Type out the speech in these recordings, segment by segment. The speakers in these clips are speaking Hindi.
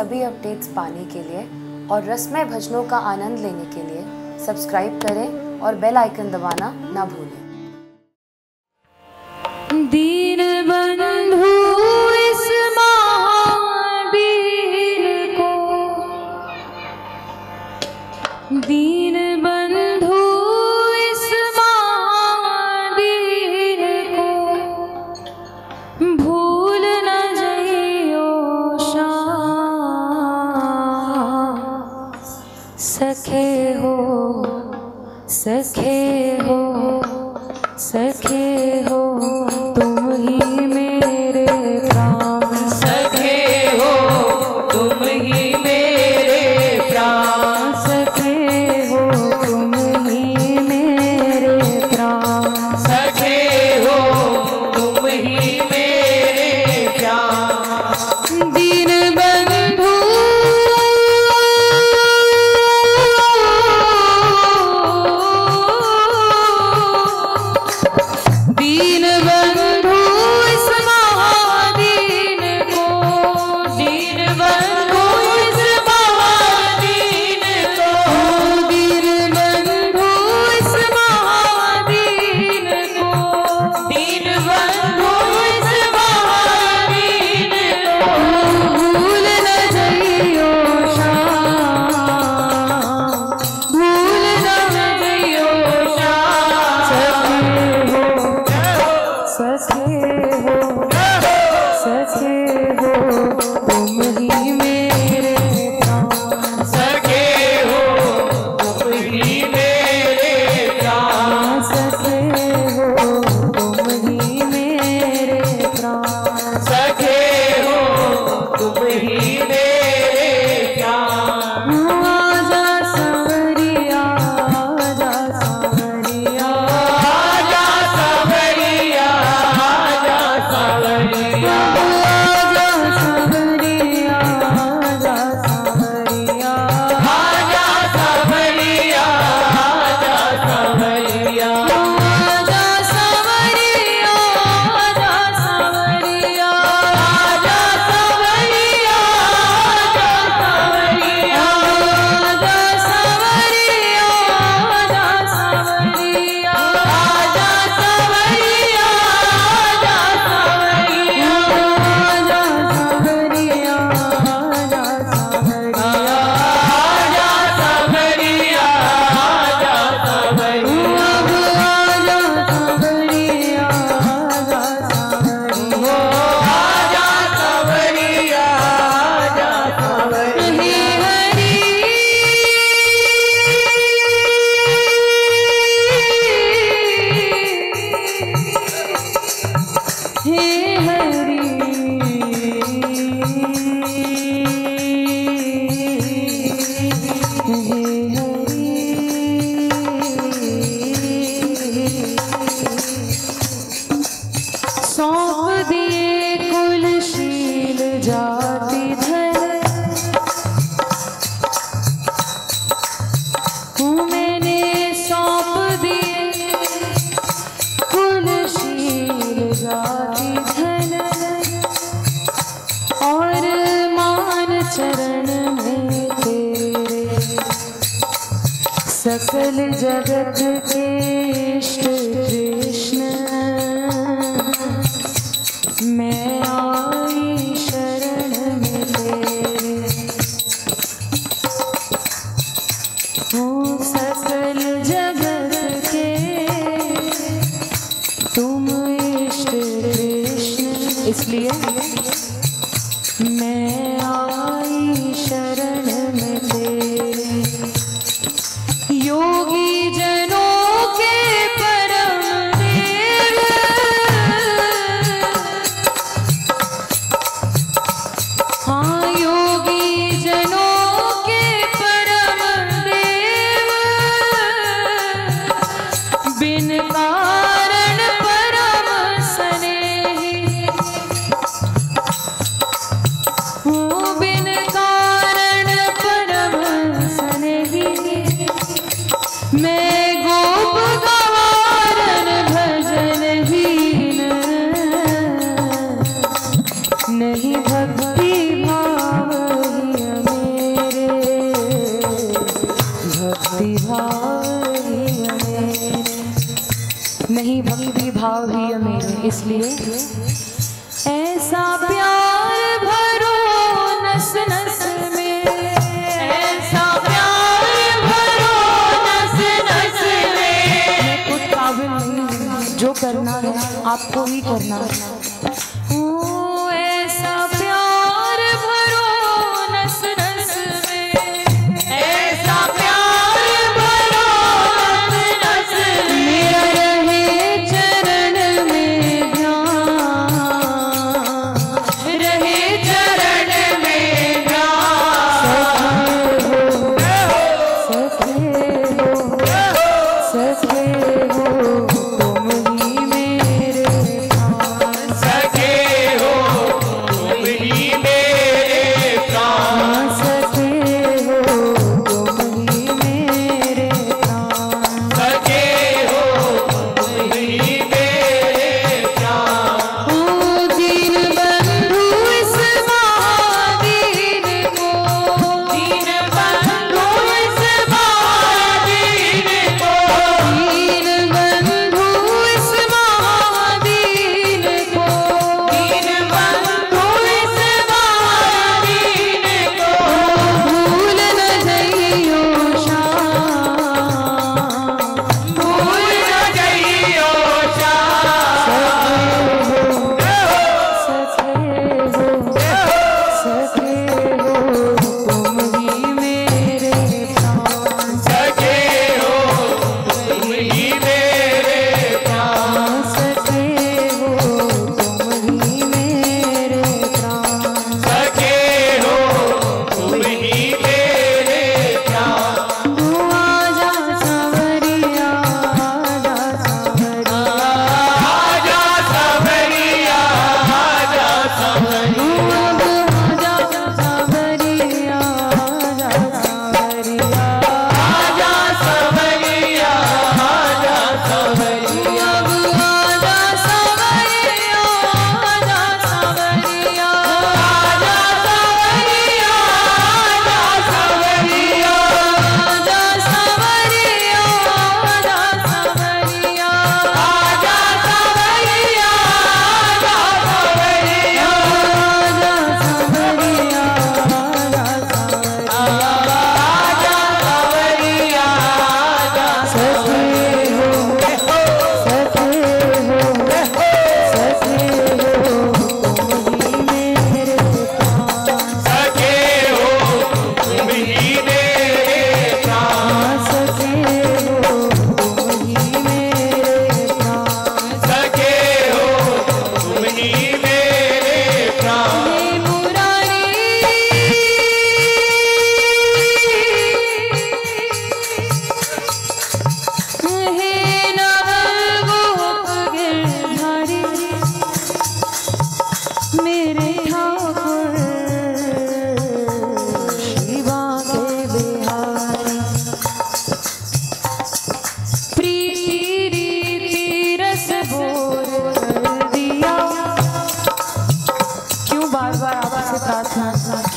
सभी अपडेट्स पाने के लिए और रसमय भजनों का आनंद लेने के लिए सब्सक्राइब करें और बेल आइकन दबाना ना भूलें। दीन सौंप दिए कुलशील जाति धर मैंने सौंप दिए कुलशील जाति धन। और मान चरण में तेरे सकल जगत के इसलिए नहीं भक्ति भाव ही मेरे भक्ति भाव ही मेरे नहीं भक्ति भाव इसलिए ऐसा प्यार भरो नस नस जो करना है, आपको ही करना है।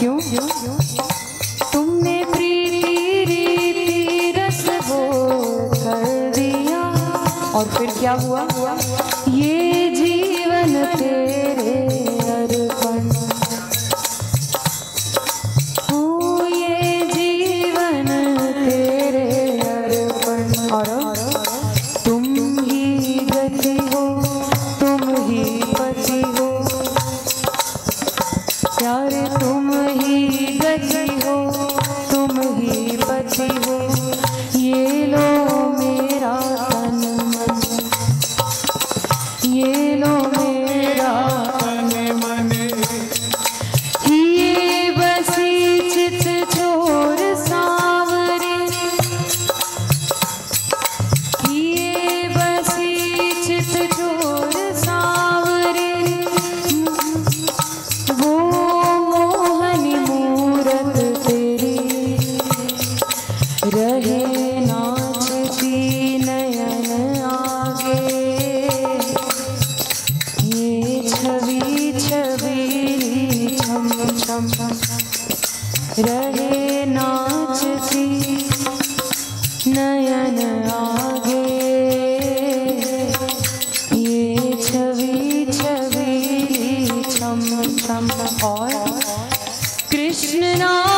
क्यों? तुमने प्रीति रीति रस वो कर दिया। और फिर क्या हुआ? Krishna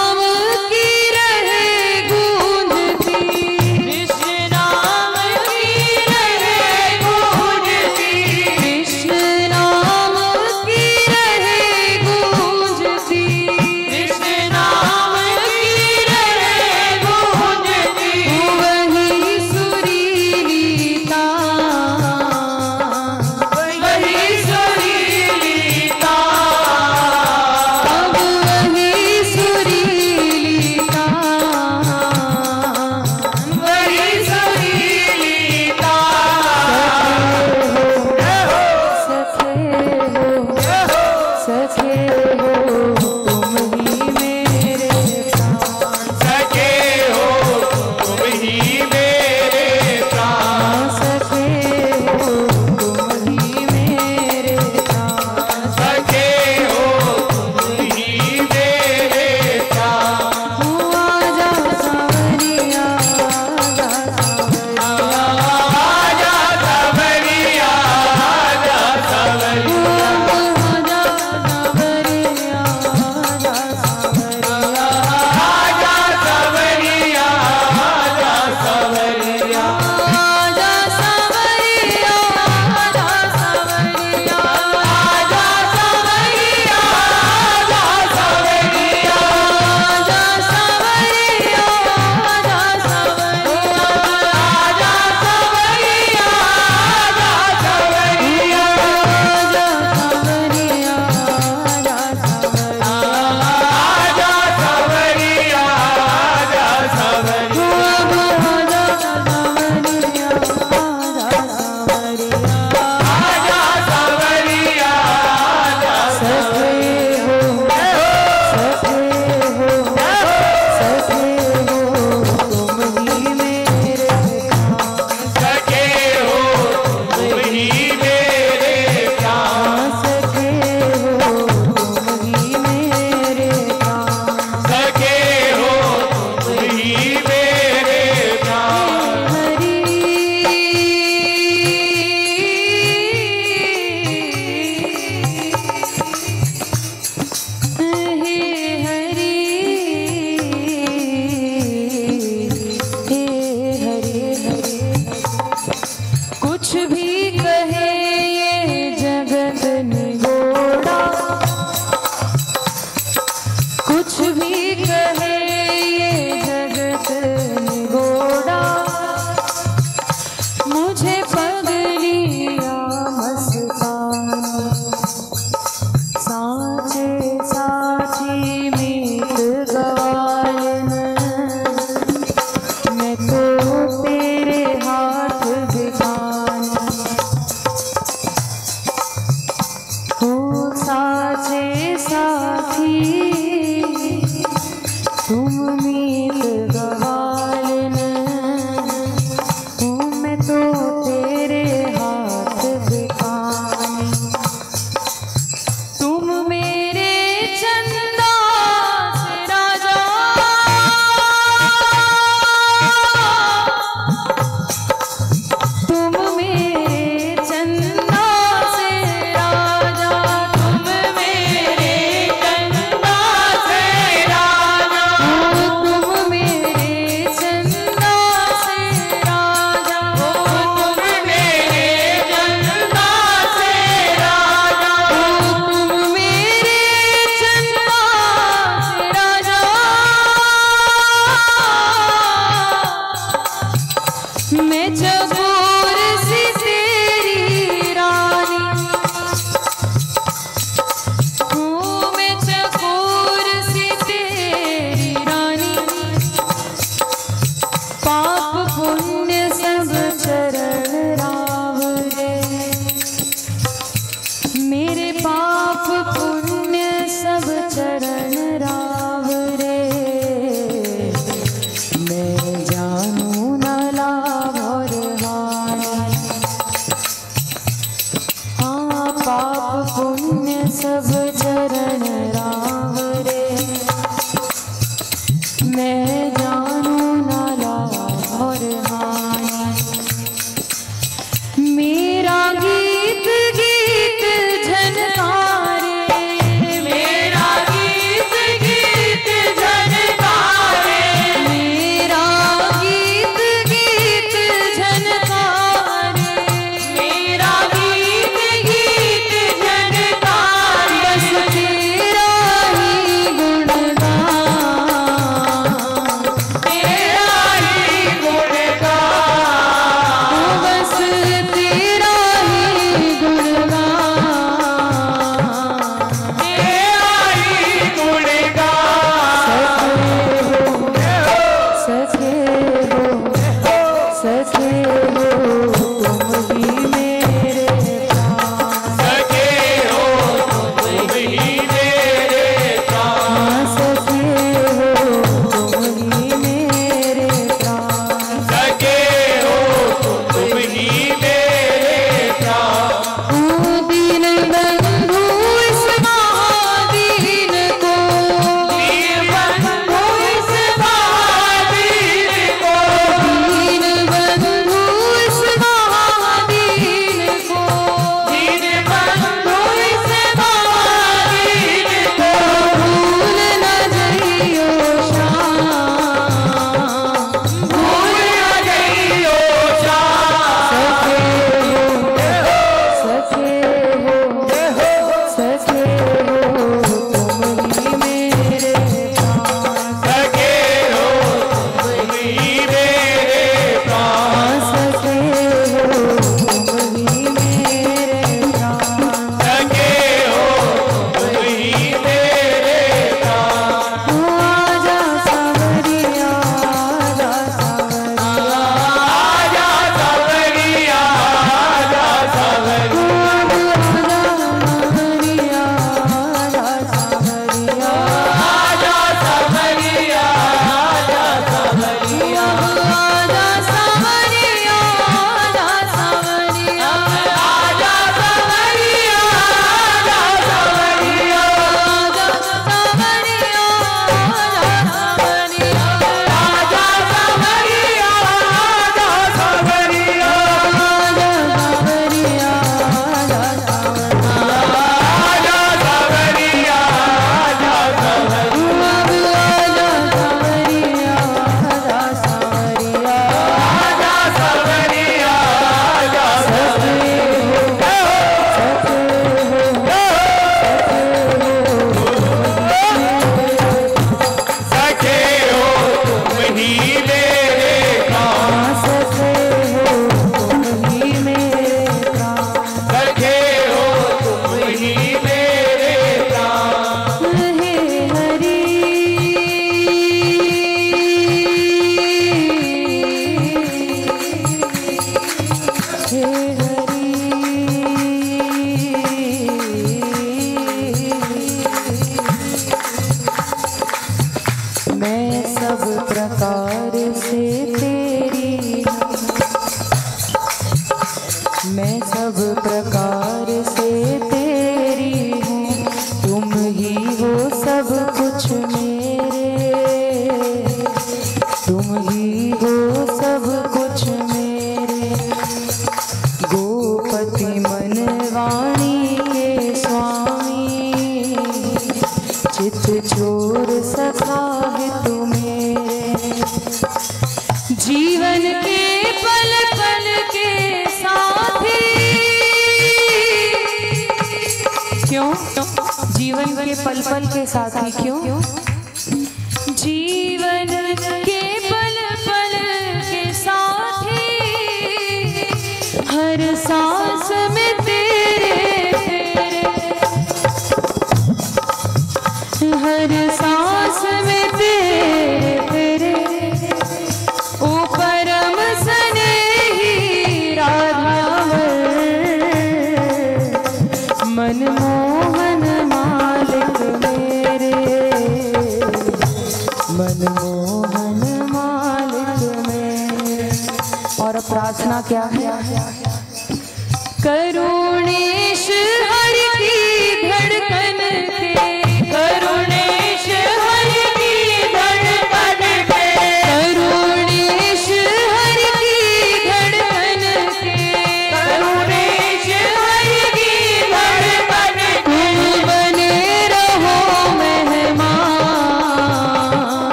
तरसा